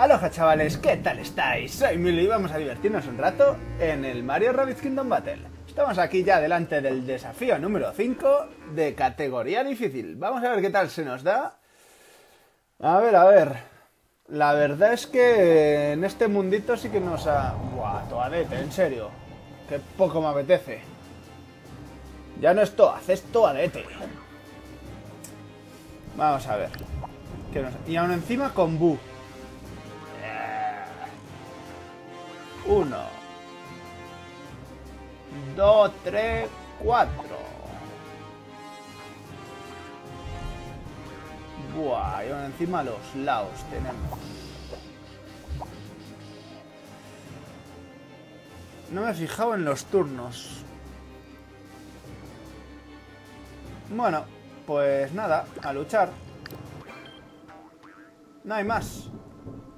Aloha chavales, ¿qué tal estáis? Soy Mili y vamos a divertirnos un rato en el Mario Rabbids Kingdom Battle. Estamos aquí ya delante del desafío número 5 de categoría difícil. Vamos a ver qué tal se nos da. A ver, a ver. La verdad es que en este mundito sí que nos ha... Buah, toadete, en serio. Qué poco me apetece. Ya no es Toad, es toadete. Vamos a ver. ¿Qué nos- Y aún encima con Bu. Uno. Dos, tres, cuatro. Buah, y encima los laos tenemos. No me he fijado en los turnos. Bueno, pues nada, a luchar. No hay más.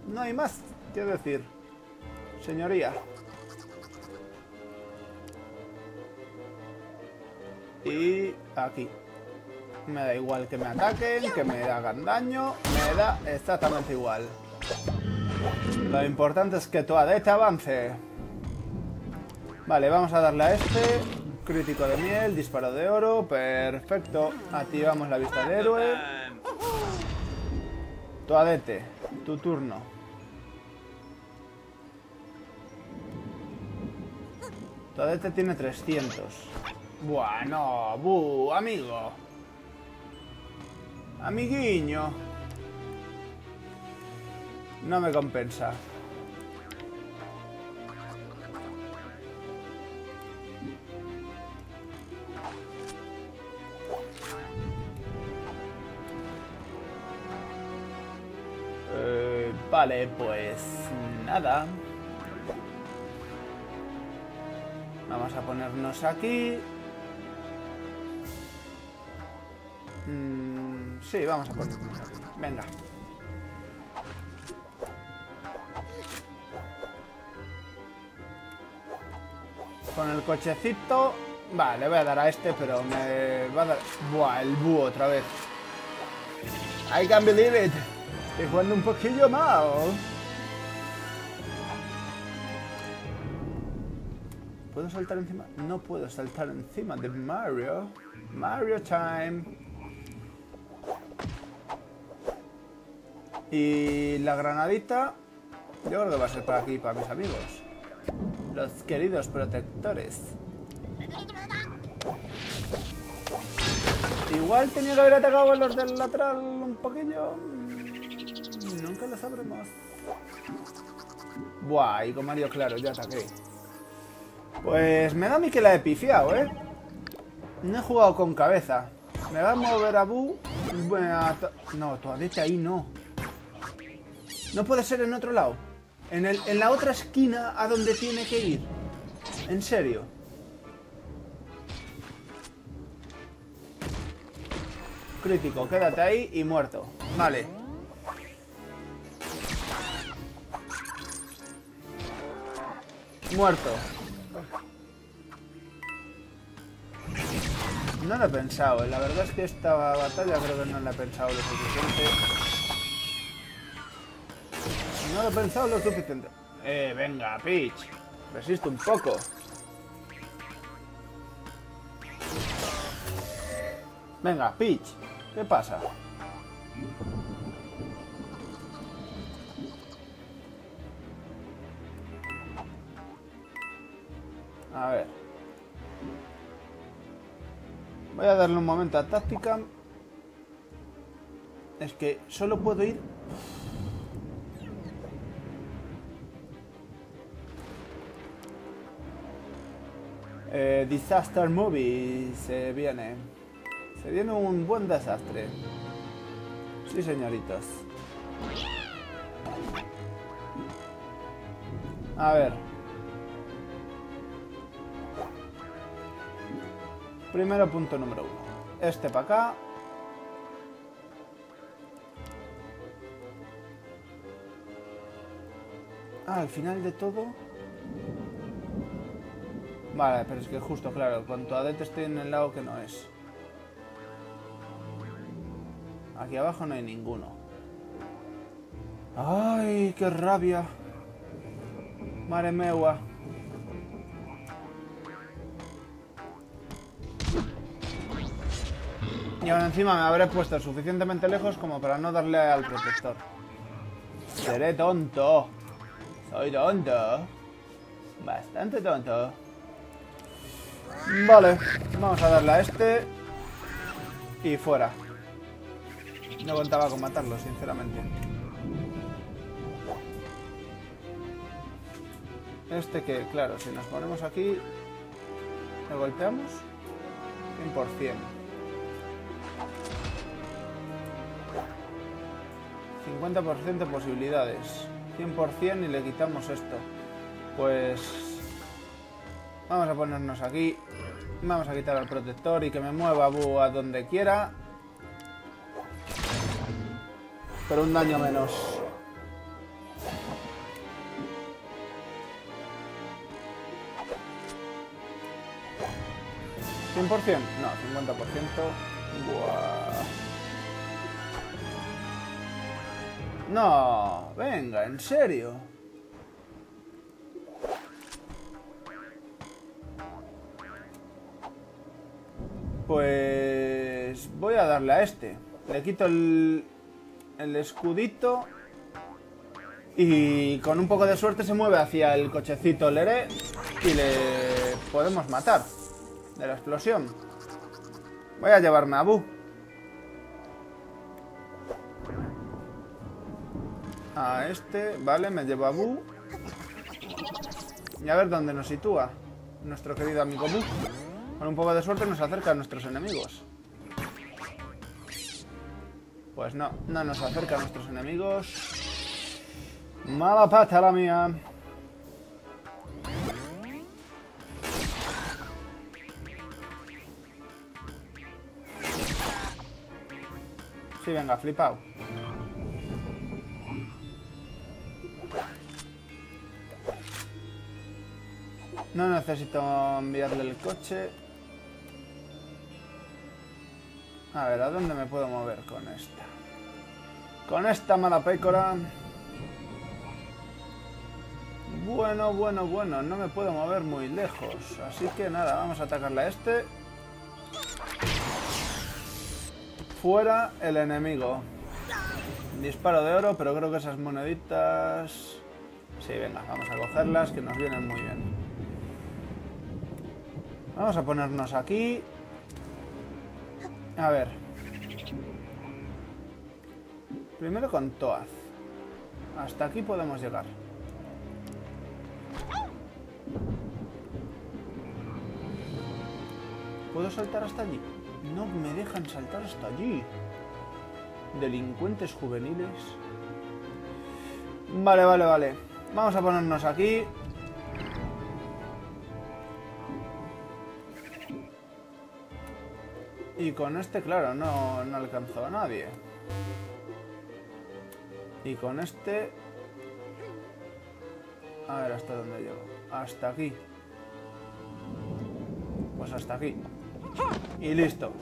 No hay más, quiero decir. Señoría. Y aquí. Me da igual que me ataquen, que me hagan daño. Me da exactamente igual. Lo importante es que tu ADT avance. Vale, vamos a darle a este. Crítico de miel, disparo de oro. Perfecto. Activamos la vista de héroe. Tu ADT, tu turno. Tu ADT tiene 300. Buah, no, bu, amigo. Amiguiño. No me compensa. Eh, vale, pues nada. Vamos a ponernos aquí. Mm, sí, vamos a ponernos aquí. Venga. Con el cochecito... Vale, le voy a dar a este, pero me va a dar... Buah, el búho otra vez. I can't believe it. Estoy jugando un poquillo mal. ¿Puedo saltar encima? No puedo saltar encima de Mario. Mario time. Y la granadita, yo creo que va a ser para aquí, para mis amigos. Los queridos protectores. Igual tenía que haber atacado a los del lateral un poquillo. Nunca lo sabremos. Buah, y con Mario, claro, ya ataqué. Pues me da a mí que la he pifiado, ¿eh? No he jugado con cabeza. Me va a mover a Bu. A no, todavía ahí no. No puede ser en otro lado. En, el, en la otra esquina a donde tiene que ir. En serio. Crítico, quédate ahí y muerto. Vale. Muerto. No lo he pensado, la verdad es que esta batalla creo que no la he pensado lo suficiente. No lo he pensado lo suficiente. Eh, venga, Peach. Resiste un poco. Venga, Peach. ¿Qué pasa? A ver. Voy a darle un momento a táctica. Es que solo puedo ir... Eh, disaster Movie se viene. Se viene un buen desastre. Sí, señoritos. A ver. Primero punto número uno. Este para acá. Ah, al final de todo. Vale, pero es que justo, claro, cuanto adete estoy en el lado que no es. Aquí abajo no hay ninguno. Ay, qué rabia. Mare meua. Y ahora encima me habré puesto suficientemente lejos como para no darle al protector. Seré tonto. Soy tonto. Bastante tonto. Vale, vamos a darle a este. Y fuera. No contaba con matarlo, sinceramente. Este que, claro, si nos ponemos aquí... ¿Le golpeamos? 100%. 50% de posibilidades. 100% y le quitamos esto. Pues... Vamos a ponernos aquí. Vamos a quitar al protector y que me mueva a donde quiera. Pero un daño menos. ¿100%? No, 50%. Buah. No, venga, en serio. Pues voy a darle a este. Le quito el, el escudito y con un poco de suerte se mueve hacia el cochecito Leré y le podemos matar de la explosión. Voy a llevarme a Bu. A este, vale, me llevo a Bu. Y a ver dónde nos sitúa nuestro querido amigo Bu. Con un poco de suerte nos acerca a nuestros enemigos. Pues no, no nos acerca a nuestros enemigos. Mala pata la mía. Sí, venga, flipao. No necesito enviarle el coche. A ver, ¿a dónde me puedo mover con esta? Con esta mala pécora... Bueno, bueno, bueno, no me puedo mover muy lejos. Así que nada, vamos a atacarle a este. Fuera el enemigo. Disparo de oro, pero creo que esas moneditas... Sí, venga, vamos a cogerlas, que nos vienen muy bien. Vamos a ponernos aquí. A ver. Primero con Toaz. Hasta aquí podemos llegar. ¿Puedo saltar hasta allí? No me dejan saltar hasta allí. Delincuentes juveniles. Vale, vale, vale. Vamos a ponernos aquí. Y con este, claro, no, no alcanzó a nadie. Y con este... A ver, ¿hasta dónde llego? Hasta aquí. Pues hasta aquí. Y listo.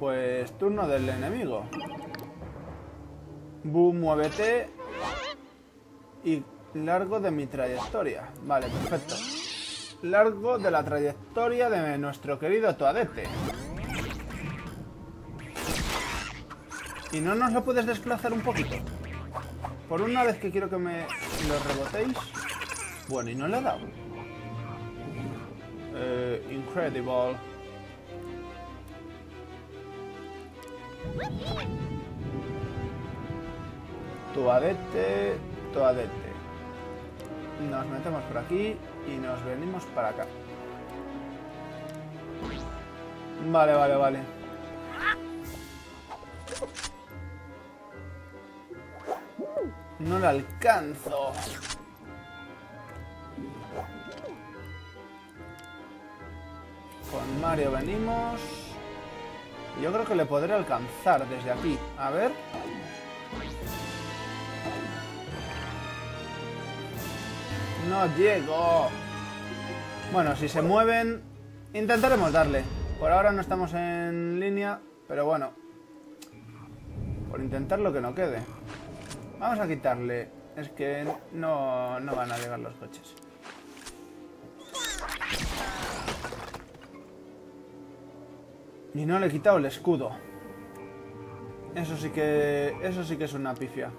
Pues turno del enemigo. Boom, muévete. Y largo de mi trayectoria. Vale, perfecto. Largo de la trayectoria de nuestro querido Toadete. ¿Y no nos lo puedes desplazar un poquito? Por una vez que quiero que me lo rebotéis. Bueno, y no le ha dado. Eh, incredible. Toadete, toadete. Nos metemos por aquí y nos venimos para acá. Vale, vale, vale. No la alcanzo. Con Mario venimos. Yo creo que le podré alcanzar desde aquí. A ver. No llego. Bueno, si se mueven, intentaremos darle. Por ahora no estamos en línea, pero bueno, intentar lo que no quede. Vamos a quitarle. Es que no, no van a llegar los coches. Y no le he quitado el escudo. Eso sí que... Eso sí que es una pifia.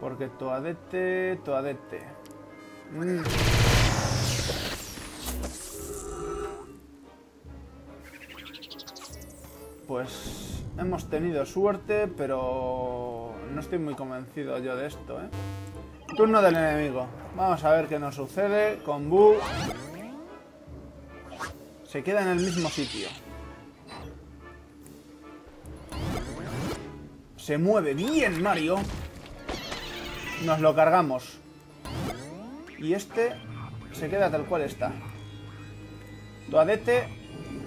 Porque toadete, toadete. Mm. Pues hemos tenido suerte, pero no estoy muy convencido yo de esto, ¿eh? Turno del enemigo. Vamos a ver qué nos sucede con Bu. Se queda en el mismo sitio. Se mueve bien, Mario. Nos lo cargamos. Y este se queda tal cual está. Tuadete,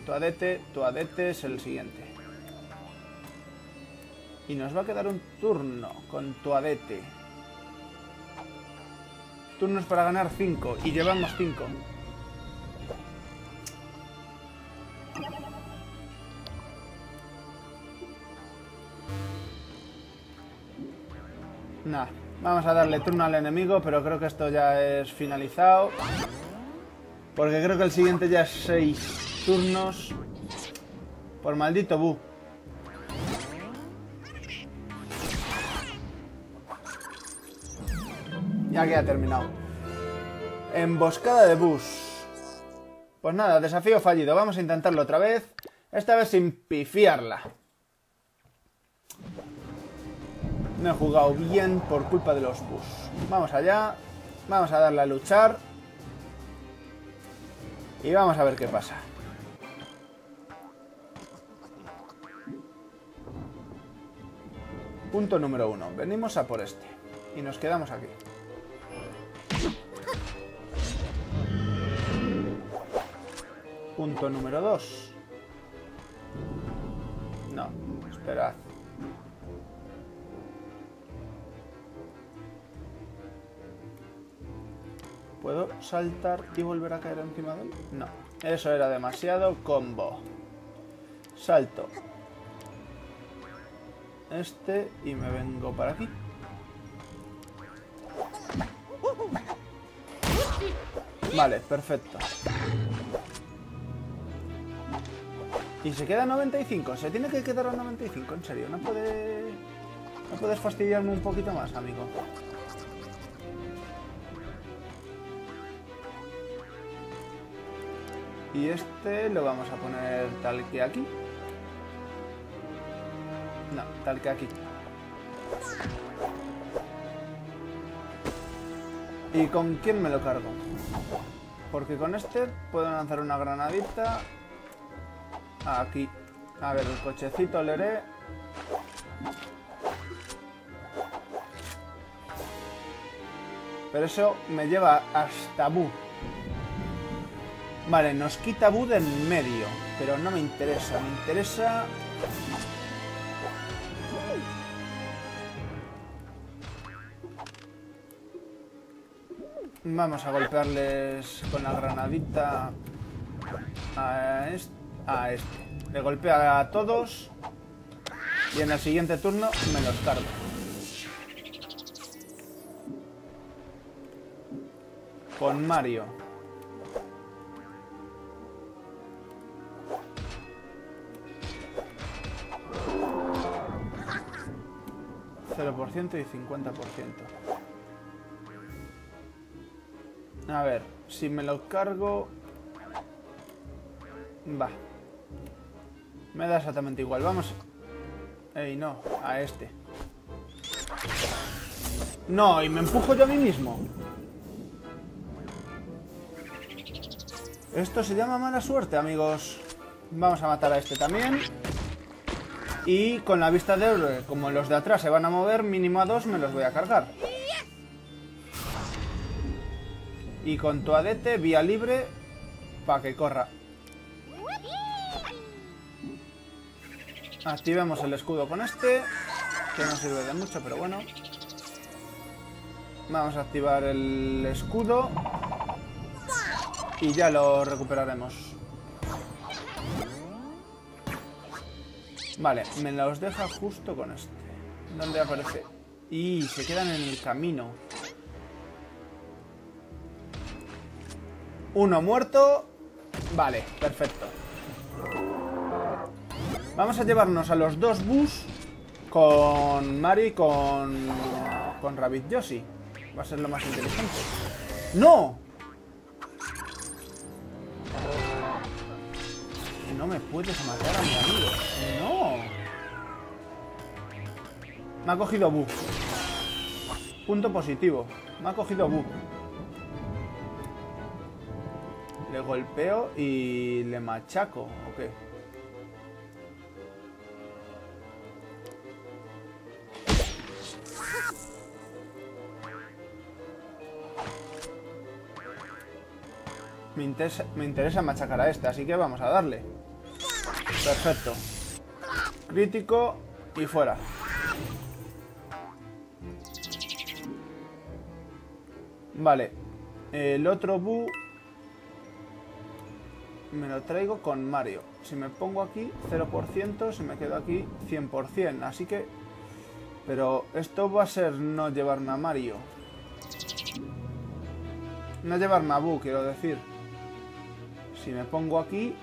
Tuadete, Tuadete es el siguiente. Y nos va a quedar un turno con Tuadete. Turnos para ganar 5. Y llevamos 5. Nah, vamos a darle turno al enemigo, pero creo que esto ya es finalizado. Porque creo que el siguiente ya es 6 turnos. Por maldito Bu. Ya que ha terminado. Emboscada de bus. Pues nada, desafío fallido. Vamos a intentarlo otra vez. Esta vez sin pifiarla. No he jugado bien por culpa de los bus. Vamos allá. Vamos a darle a luchar. Y vamos a ver qué pasa. Punto número uno. Venimos a por este. Y nos quedamos aquí. Punto número 2. No, esperad. ¿Puedo saltar y volver a caer encima de él? No, eso era demasiado combo. Salto. Este y me vengo para aquí. Vale, perfecto. Y se queda a 95. Se tiene que quedar a 95, en serio. No puede... No puedes fastidiarme un poquito más, amigo. Y este lo vamos a poner tal que aquí. No, tal que aquí. ¿Y con quién me lo cargo? Porque con este puedo lanzar una granadita Aquí. A ver, el cochecito le haré. Pero eso me lleva hasta Bu. Vale, nos quita Bu de en medio. Pero no me interesa. Me interesa... Vamos a golpearles con la granadita a este a este. Le golpea a todos. Y en el siguiente turno me los cargo. Con Mario. Y 50%. A ver, si me los cargo... Va. Me da exactamente igual. Vamos. Ey, no. A este. No, y me empujo yo a mí mismo. Esto se llama mala suerte, amigos. Vamos a matar a este también. Y con la vista de héroe, como los de atrás se van a mover, mínimo a dos me los voy a cargar. Y con tu adete, vía libre, para que corra. Activemos el escudo con este, que no sirve de mucho, pero bueno. Vamos a activar el escudo y ya lo recuperaremos. Vale, me los deja justo con este. ¿Dónde aparece? Y se quedan en el camino. Uno muerto. Vale, perfecto. Vamos a llevarnos a los dos bus con Mari y con, con Rabbit Yoshi. Va a ser lo más inteligente. ¡No! No me puedes matar a mi amigo. ¡No! Me ha cogido Bu. Punto positivo. Me ha cogido Bu. Le golpeo y le machaco. ¿O qué? Me interesa, me interesa machacar a este, así que vamos a darle. Perfecto. Crítico y fuera. Vale. El otro Bu me lo traigo con Mario. Si me pongo aquí 0%, si me quedo aquí 100%. Así que... Pero esto va a ser no llevarme a Mario. No llevarme a Bu, quiero decir. Si me pongo aquí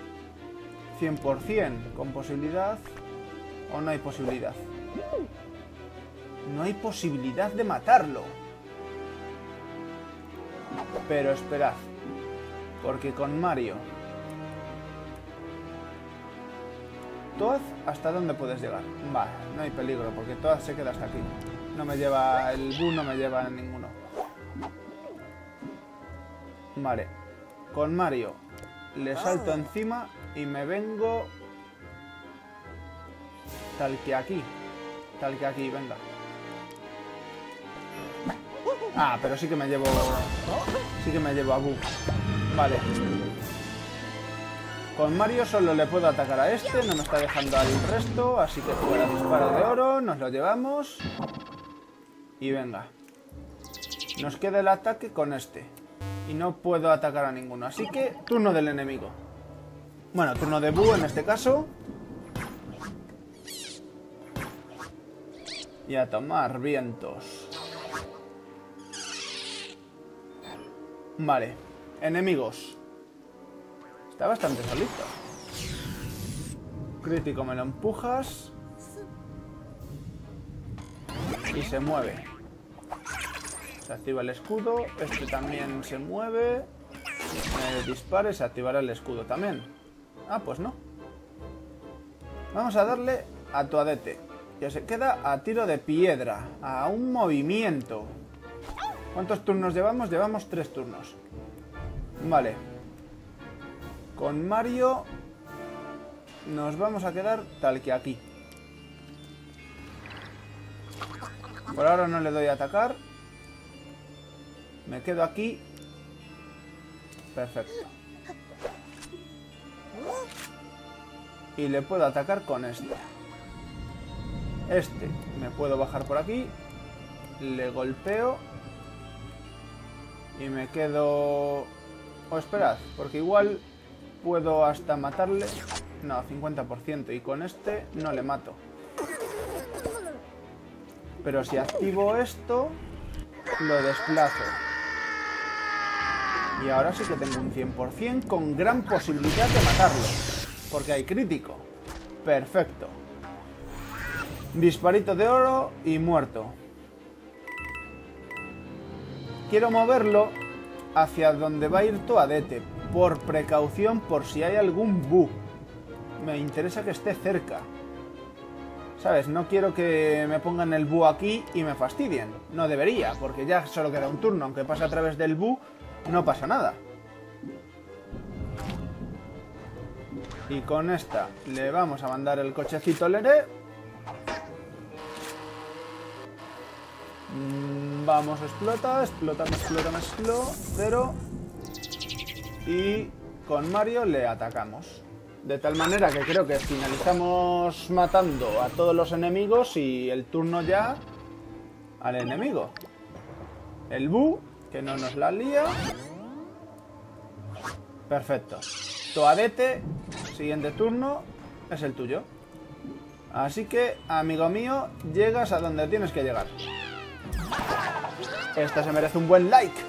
100%, con posibilidad o no hay posibilidad. No hay posibilidad de matarlo. Pero esperad, porque con Mario... Toad, ¿hasta dónde puedes llegar? Vale, no hay peligro, porque Toad se queda hasta aquí. No me lleva... el Bu no me lleva ninguno. Vale. Con Mario le salto encima y me vengo tal que aquí. Tal que aquí, venga. Ah, pero sí que me llevo... Sí que me llevo a Bu. Vale. Con Mario solo le puedo atacar a este, no me está dejando al resto, así que fuera disparo de oro, nos lo llevamos. Y venga. Nos queda el ataque con este. Y no puedo atacar a ninguno, así que turno del enemigo. Bueno, turno de Bu en este caso. Y a tomar vientos. Vale. Enemigos. Está bastante solito. Crítico me lo empujas. Y se mueve. Se activa el escudo. Este también se mueve. Me dispare, se activará el escudo también. Ah, pues no. Vamos a darle a Toadete. Que se queda a tiro de piedra. A un movimiento. ¿Cuántos turnos llevamos? Llevamos tres turnos. Vale. Con Mario nos vamos a quedar tal que aquí. Por ahora no le doy a atacar. Me quedo aquí. Perfecto. Y le puedo atacar con este. Este. Me puedo bajar por aquí. Le golpeo. Y me quedo... O esperad, porque igual puedo hasta matarle. No, 50%. Y con este no le mato. Pero si activo esto, lo desplazo. Y ahora sí que tengo un 100% con gran posibilidad de matarlo. Porque hay crítico. Perfecto. Disparito de oro y muerto. Quiero moverlo hacia donde va a ir Toadete. Por precaución, por si hay algún bug. Me interesa que esté cerca. ¿Sabes? No quiero que me pongan el bu aquí y me fastidien. No debería, porque ya solo queda un turno. Aunque pase a través del bu, no pasa nada. Y con esta le vamos a mandar el cochecito Lere. Mm, vamos, explota, explota, me explota, me explota, cero. Y con Mario le atacamos. De tal manera que creo que finalizamos matando a todos los enemigos y el turno ya al enemigo. El Bu que no nos la lía. Perfecto. Toadete, siguiente turno, es el tuyo. Así que, amigo mío, llegas a donde tienes que llegar. Esta se merece un buen like.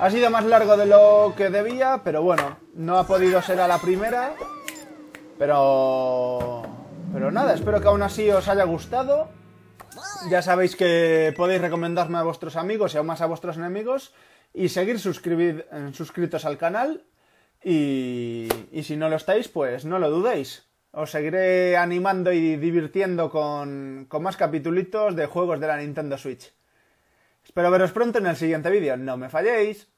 Ha sido más largo de lo que debía, pero bueno, no ha podido ser a la primera. Pero... Pero nada, espero que aún así os haya gustado. Ya sabéis que podéis recomendarme a vuestros amigos y aún más a vuestros enemigos. Y seguir eh, suscritos al canal. Y, y si no lo estáis, pues no lo dudéis. Os seguiré animando y divirtiendo con, con más capitulitos de juegos de la Nintendo Switch. Espero veros pronto en el siguiente vídeo. ¡No me falléis!